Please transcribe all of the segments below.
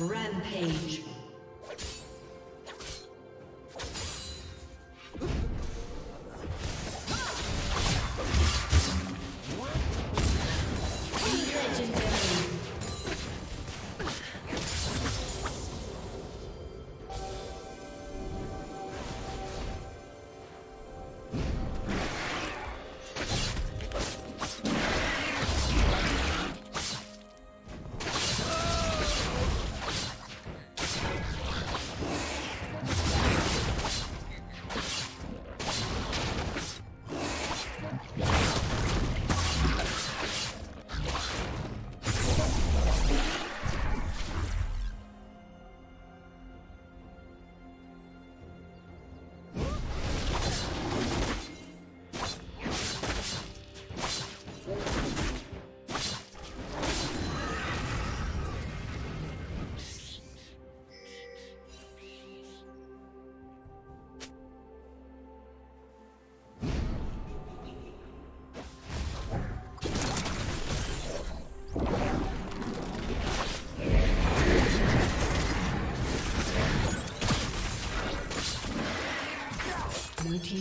Rampage.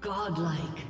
Godlike.